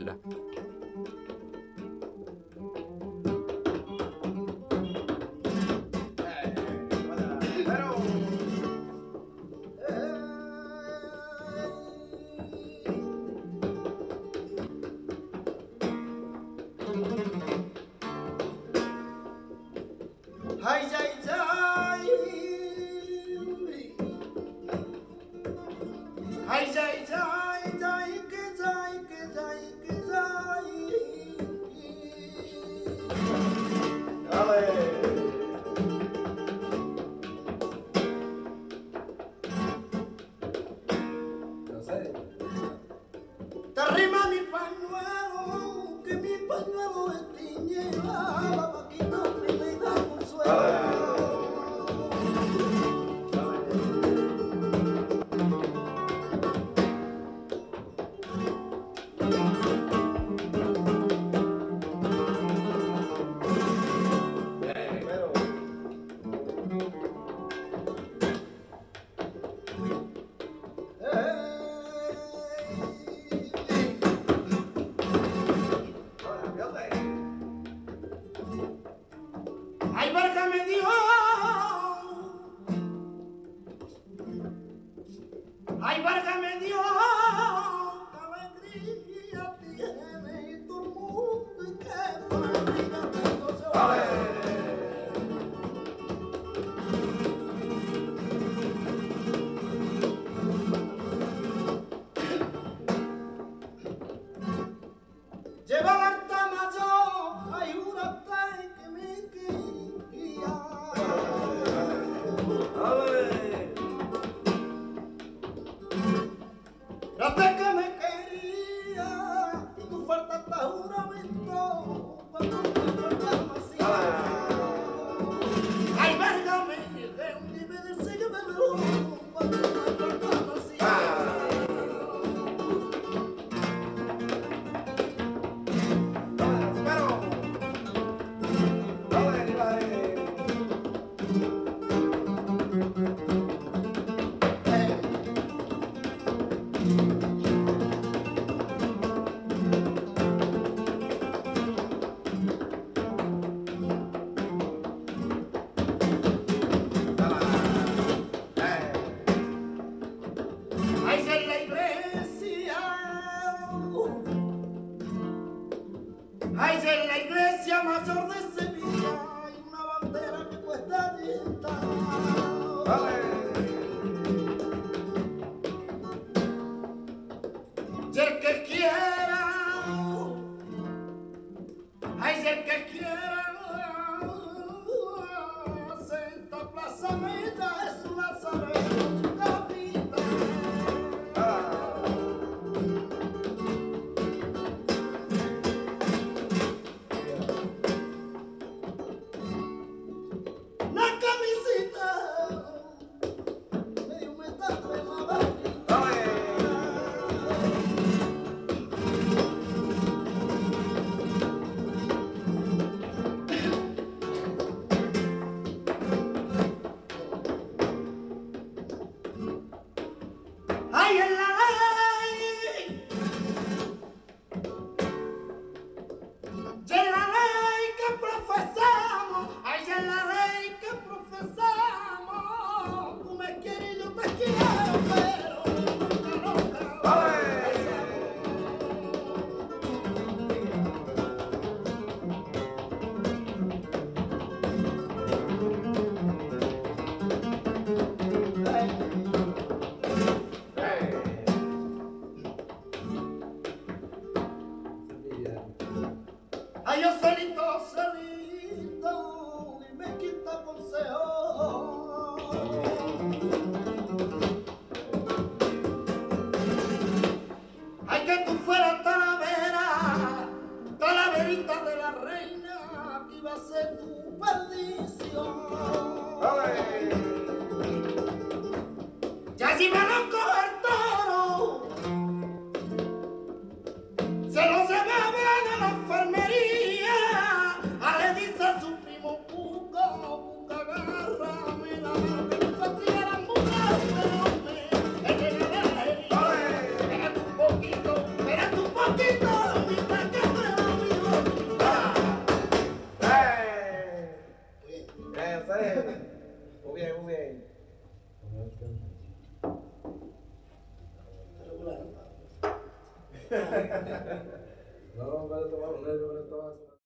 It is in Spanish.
Là. Hi, hi, hi. arrima mi pañuelo, que mi pañuelo de tiñe la vaquita trina y da consuelo. Thank you. agora com a quero, mas é que quero. Ay, que tú fueras talavera, talaverita de la reina, que iba a ser tu perdición. ¡Ay! Ya si me No, no, pero tomar.